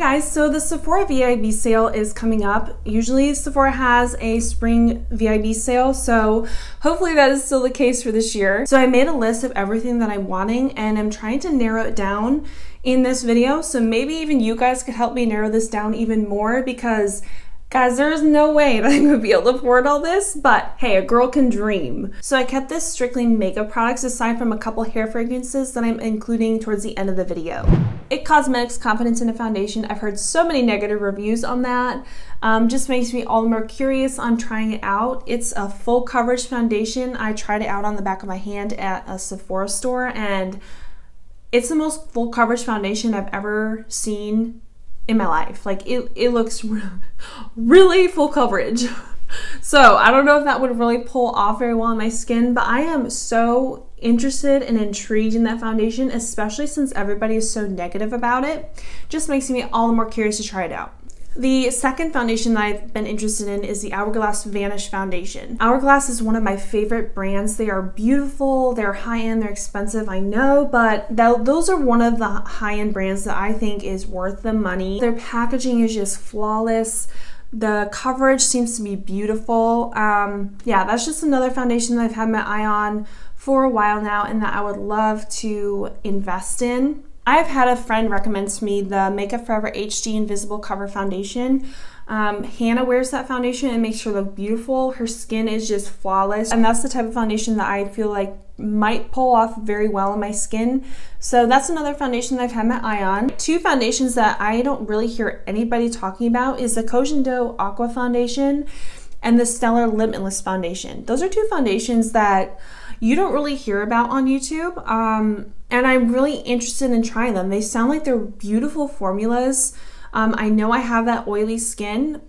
guys, so the Sephora VIB sale is coming up. Usually Sephora has a spring VIB sale, so hopefully that is still the case for this year. So I made a list of everything that I'm wanting and I'm trying to narrow it down in this video. So maybe even you guys could help me narrow this down even more because Guys, there's no way that I'm gonna be able to afford all this, but hey, a girl can dream. So I kept this strictly makeup products aside from a couple hair fragrances that I'm including towards the end of the video. It Cosmetics Confidence in a Foundation, I've heard so many negative reviews on that. Um, just makes me all the more curious on trying it out. It's a full coverage foundation. I tried it out on the back of my hand at a Sephora store and it's the most full coverage foundation I've ever seen in my life. Like it, it looks really full coverage. So I don't know if that would really pull off very well on my skin, but I am so interested and intrigued in that foundation, especially since everybody is so negative about it. Just makes me all the more curious to try it out. The second foundation that I've been interested in is the Hourglass Vanish Foundation. Hourglass is one of my favorite brands. They are beautiful, they're high-end, they're expensive, I know, but th those are one of the high-end brands that I think is worth the money. Their packaging is just flawless. The coverage seems to be beautiful. Um, yeah, that's just another foundation that I've had my eye on for a while now and that I would love to invest in. I've had a friend recommend to me the Make Up For Ever HD Invisible Cover Foundation. Um, Hannah wears that foundation and makes her look beautiful. Her skin is just flawless, and that's the type of foundation that I feel like might pull off very well on my skin. So that's another foundation that I've had my eye on. Two foundations that I don't really hear anybody talking about is the Koh Gen Do Aqua Foundation and the Stellar Limitless Foundation. Those are two foundations that you don't really hear about on YouTube. Um, and I'm really interested in trying them. They sound like they're beautiful formulas. Um, I know I have that oily skin,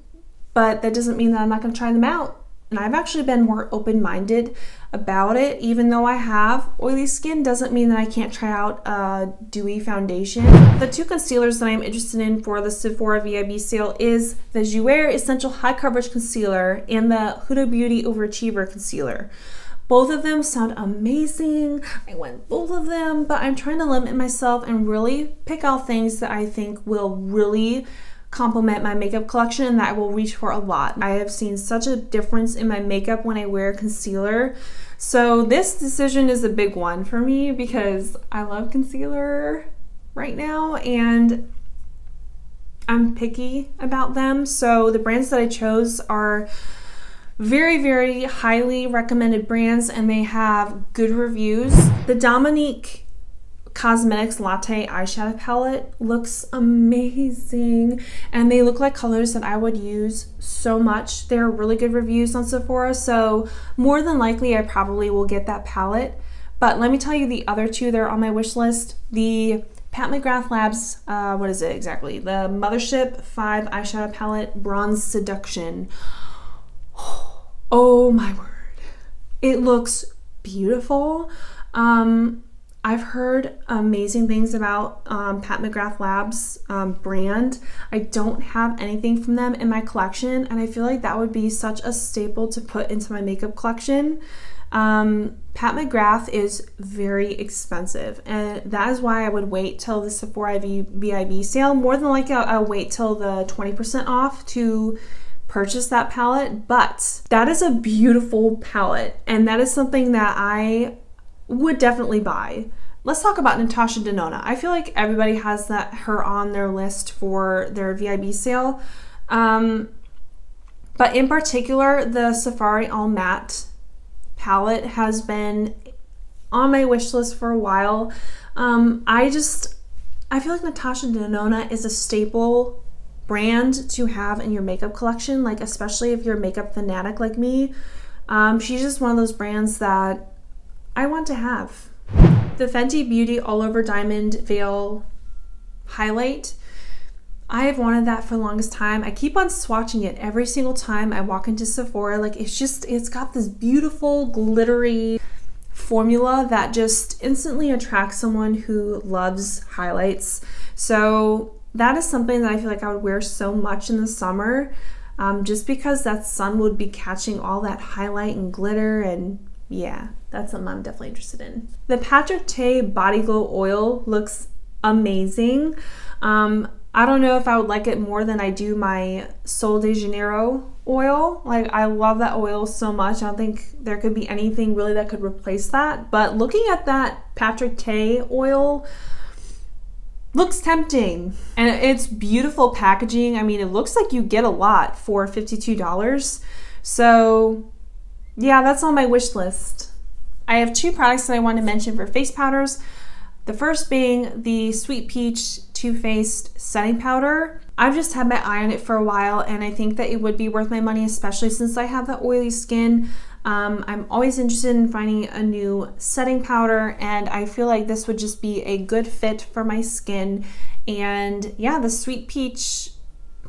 but that doesn't mean that I'm not going to try them out. And I've actually been more open minded about it. Even though I have oily skin, doesn't mean that I can't try out a dewy foundation. The two concealers that I'm interested in for the Sephora VIB sale is the Jouer Essential High Coverage Concealer and the Huda Beauty Overachiever Concealer. Both of them sound amazing. I want both of them, but I'm trying to limit myself and really pick out things that I think will really complement my makeup collection and that I will reach for a lot. I have seen such a difference in my makeup when I wear concealer. So this decision is a big one for me because I love concealer right now and I'm picky about them. So the brands that I chose are very, very highly recommended brands and they have good reviews. The Dominique Cosmetics Latte eyeshadow palette looks amazing and they look like colors that I would use so much. They're really good reviews on Sephora, so more than likely I probably will get that palette. But let me tell you the other two that are on my wish list. The Pat McGrath Labs, uh, what is it exactly? The Mothership 5 eyeshadow palette Bronze Seduction. Oh my word. It looks beautiful. Um, I've heard amazing things about um, Pat McGrath Labs um, brand. I don't have anything from them in my collection, and I feel like that would be such a staple to put into my makeup collection. Um, Pat McGrath is very expensive, and that is why I would wait till the Sephora VIB sale. More than likely, I'll, I'll wait till the 20% off to purchase that palette, but that is a beautiful palette and that is something that I would definitely buy. Let's talk about Natasha Denona. I feel like everybody has that her on their list for their VIB sale. Um, but in particular, the Safari All Matte palette has been on my wish list for a while. Um, I just, I feel like Natasha Denona is a staple brand to have in your makeup collection, like especially if you're a makeup fanatic like me. Um, she's just one of those brands that I want to have. The Fenty Beauty All Over Diamond Veil Highlight. I have wanted that for the longest time. I keep on swatching it every single time I walk into Sephora. Like it's just, it's got this beautiful glittery formula that just instantly attracts someone who loves highlights. So that is something that I feel like I would wear so much in the summer um, just because that sun would be catching all that highlight and glitter and yeah, that's something I'm definitely interested in. The Patrick Ta Body Glow Oil looks amazing. Um, I don't know if I would like it more than I do my Sol de Janeiro oil. Like, I love that oil so much. I don't think there could be anything really that could replace that. But looking at that Patrick Ta oil looks tempting. And it's beautiful packaging. I mean, it looks like you get a lot for $52. So, yeah, that's on my wish list. I have two products that I want to mention for face powders. The first being the Sweet Peach Too Faced Setting Powder. I've just had my eye on it for a while and I think that it would be worth my money, especially since I have the oily skin. Um, I'm always interested in finding a new setting powder and I feel like this would just be a good fit for my skin. And yeah, the Sweet Peach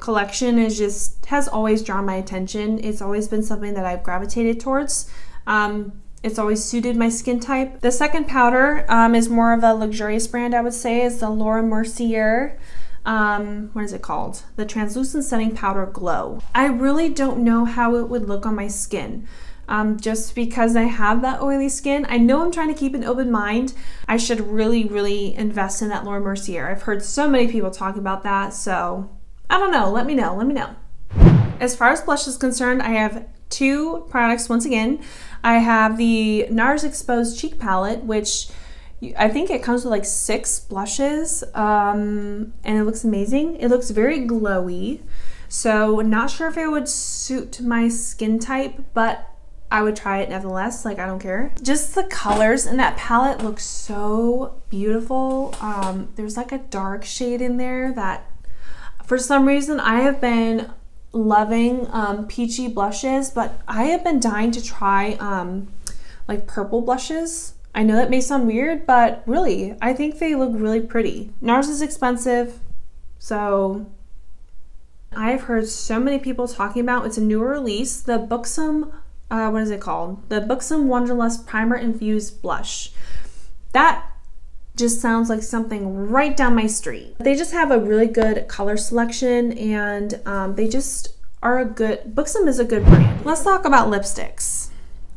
collection is just has always drawn my attention. It's always been something that I've gravitated towards. Um, it's always suited my skin type. The second powder um, is more of a luxurious brand, I would say, is the Laura Mercier. Um, what is it called? The Translucent Setting Powder Glow. I really don't know how it would look on my skin. Um, just because I have that oily skin. I know I'm trying to keep an open mind. I should really, really invest in that Laura Mercier. I've heard so many people talk about that, so I don't know. Let me know. Let me know. As far as blush is concerned, I have two products once again. I have the NARS Exposed Cheek Palette, which I think it comes with like six blushes um, and it looks amazing. It looks very glowy. So not sure if it would suit my skin type, but I would try it nevertheless. Like, I don't care. Just the colors in that palette look so beautiful. Um, there's like a dark shade in there that for some reason I have been loving um, peachy blushes, but I have been dying to try um, like purple blushes. I know that may sound weird, but really, I think they look really pretty. NARS is expensive, so I've heard so many people talking about it's a newer release, the Buxom, uh, what is it called? The Buxom Wanderlust Primer Infused Blush. That just sounds like something right down my street. They just have a really good color selection and um, they just are a good, Buxom is a good brand. Let's talk about lipsticks.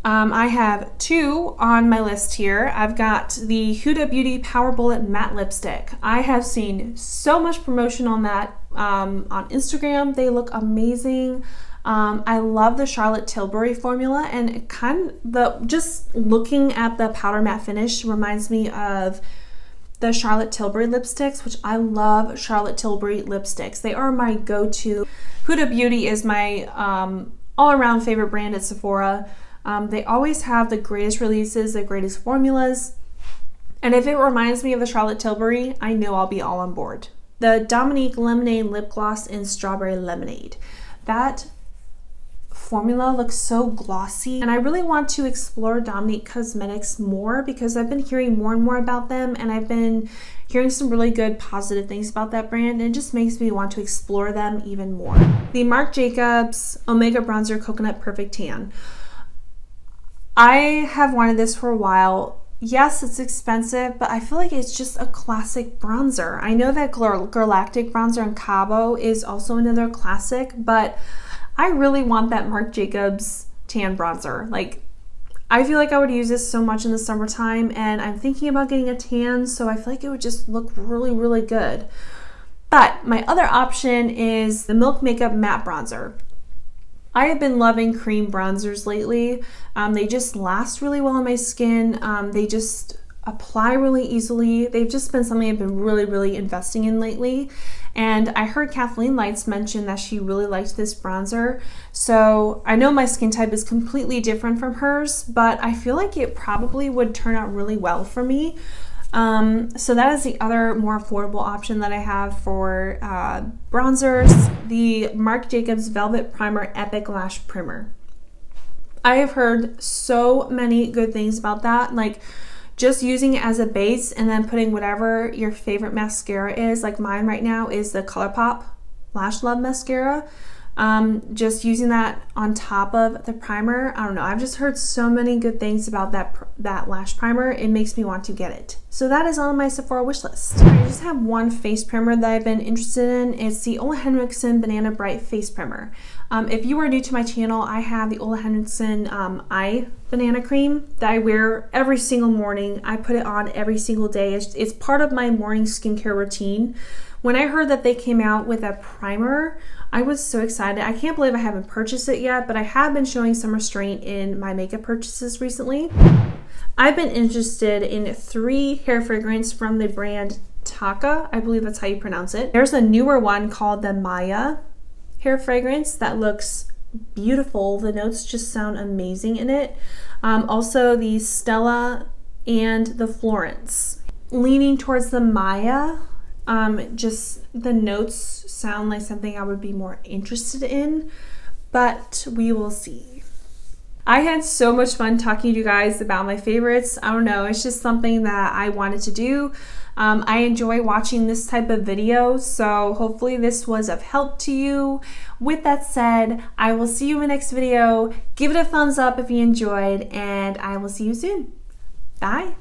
Um, I have two on my list here. I've got the Huda Beauty Power Bullet Matte Lipstick. I have seen so much promotion on that um, on Instagram. They look amazing. Um, I love the Charlotte Tilbury formula and kind of the just looking at the powder matte finish reminds me of the Charlotte Tilbury lipsticks, which I love Charlotte Tilbury lipsticks. They are my go-to. Huda Beauty is my um, all-around favorite brand at Sephora. Um, they always have the greatest releases, the greatest formulas. And if it reminds me of the Charlotte Tilbury, I know I'll be all on board. The Dominique Lemonade Lip Gloss in Strawberry Lemonade. That formula looks so glossy and I really want to explore Dominique Cosmetics more because I've been hearing more and more about them and I've been hearing some really good positive things about that brand and it just makes me want to explore them even more. The Marc Jacobs Omega Bronzer Coconut Perfect Tan. I have wanted this for a while. Yes, it's expensive, but I feel like it's just a classic bronzer. I know that Galactic Bronzer in Cabo is also another classic, but I really want that Marc Jacobs tan bronzer. Like, I feel like I would use this so much in the summertime, and I'm thinking about getting a tan, so I feel like it would just look really, really good. But my other option is the Milk Makeup Matte Bronzer. I have been loving cream bronzers lately. Um, they just last really well on my skin. Um, they just apply really easily. They've just been something I've been really, really investing in lately. And I heard Kathleen Lights mention that she really liked this bronzer. So I know my skin type is completely different from hers, but I feel like it probably would turn out really well for me. Um, so that is the other more affordable option that I have for uh, bronzers, the Marc Jacobs Velvet Primer Epic Lash Primer. I have heard so many good things about that. Like just using it as a base and then putting whatever your favorite mascara is, like mine right now is the ColourPop Lash Love Mascara. Um, just using that on top of the primer. I don't know. I've just heard so many good things about that that lash primer. It makes me want to get it. So that is on my Sephora wish list. I just have one face primer that I've been interested in. It's the Ole Henriksen Banana Bright Face Primer. Um, if you are new to my channel, I have the Ole Henriksen um, Eye Banana Cream that I wear every single morning. I put it on every single day. It's, it's part of my morning skincare routine When I heard that they came out with a primer, I was so excited. I can't believe I haven't purchased it yet, but I have been showing some restraint in my makeup purchases recently. I've been interested in three hair fragrance from the brand Tocca. I believe that's how you pronounce it. There's a newer one called the Maya hair fragrance that looks beautiful. The notes just sound amazing in it. Um, also, the Stella and the Florence. Leaning towards the Maya, um, just the notes sound like something I would be more interested in, but we will see. I had so much fun talking to you guys about my favorites. I don't know, it's just something that I wanted to do. Um, I enjoy watching this type of video, so hopefully this was of help to you. With that said, I will see you in the next video. Give it a thumbs up if you enjoyed, and I will see you soon. Bye.